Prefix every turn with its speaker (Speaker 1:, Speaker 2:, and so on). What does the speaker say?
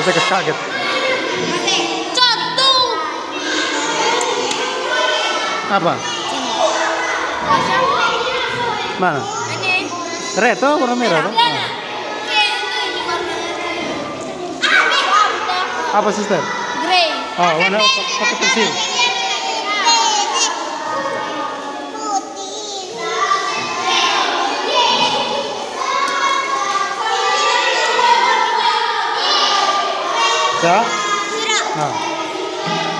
Speaker 1: Saya kaget.
Speaker 2: Contoh.
Speaker 1: Apa? Mana? Tuh warna merah.
Speaker 2: Iya.
Speaker 1: Apa sister?
Speaker 2: Grey.
Speaker 1: Oh, warna pakai pensil.
Speaker 2: क्या
Speaker 1: हाँ।